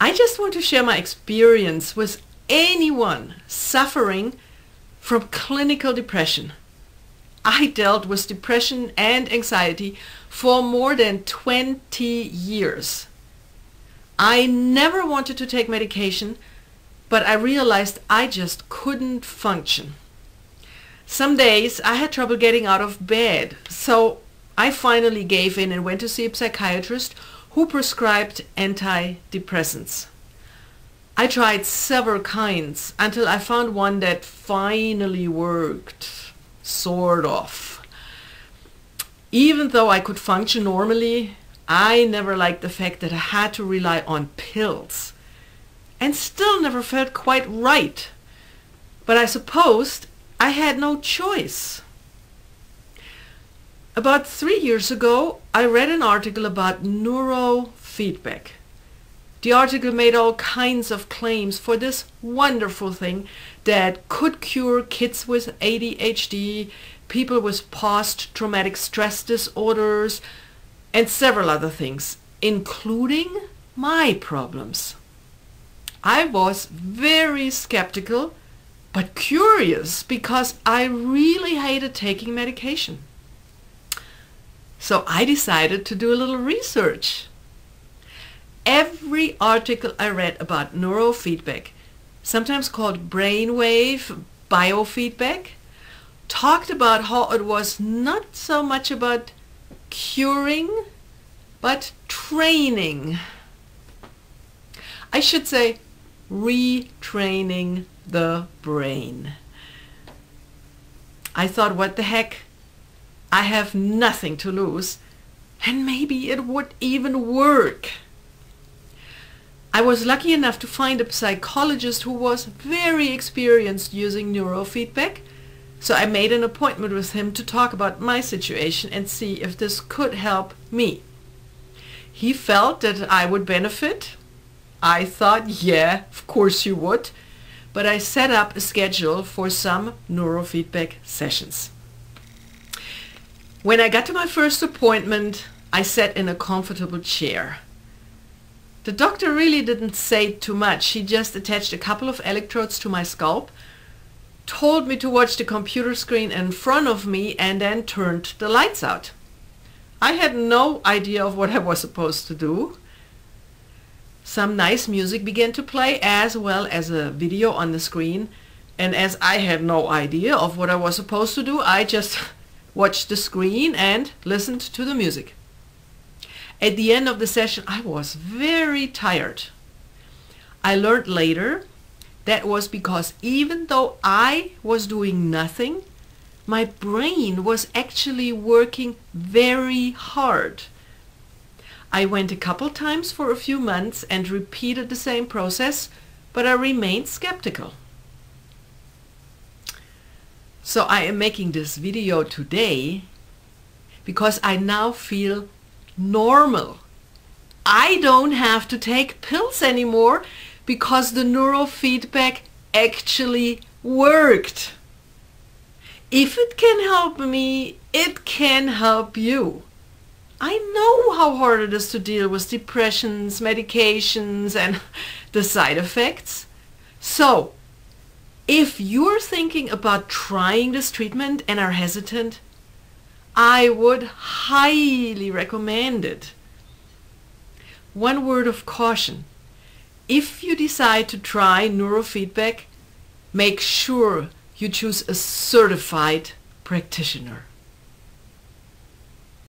I just want to share my experience with anyone suffering from clinical depression. I dealt with depression and anxiety for more than 20 years. I never wanted to take medication, but I realized I just couldn't function. Some days I had trouble getting out of bed, so I finally gave in and went to see a psychiatrist who prescribed antidepressants. I tried several kinds until I found one that finally worked, sort of. Even though I could function normally, I never liked the fact that I had to rely on pills and still never felt quite right. But I supposed I had no choice. About three years ago, I read an article about neurofeedback. The article made all kinds of claims for this wonderful thing that could cure kids with ADHD, people with post-traumatic stress disorders, and several other things, including my problems. I was very skeptical but curious because I really hated taking medication. So I decided to do a little research. Every article I read about neurofeedback, sometimes called brainwave biofeedback, talked about how it was not so much about curing, but training. I should say retraining the brain. I thought, what the heck? I have nothing to lose, and maybe it would even work. I was lucky enough to find a psychologist who was very experienced using neurofeedback, so I made an appointment with him to talk about my situation and see if this could help me. He felt that I would benefit. I thought, yeah, of course you would but I set up a schedule for some neurofeedback sessions. When I got to my first appointment, I sat in a comfortable chair. The doctor really didn't say too much. He just attached a couple of electrodes to my scalp, told me to watch the computer screen in front of me and then turned the lights out. I had no idea of what I was supposed to do. Some nice music began to play as well as a video on the screen. And as I had no idea of what I was supposed to do, I just watched the screen and listened to the music. At the end of the session, I was very tired. I learned later that was because even though I was doing nothing, my brain was actually working very hard. I went a couple times for a few months and repeated the same process, but I remained skeptical. So I am making this video today because I now feel normal. I don't have to take pills anymore because the neurofeedback actually worked. If it can help me, it can help you. I know how hard it is to deal with depressions, medications, and the side effects. So, if you're thinking about trying this treatment and are hesitant, I would highly recommend it. One word of caution. If you decide to try neurofeedback, make sure you choose a certified practitioner.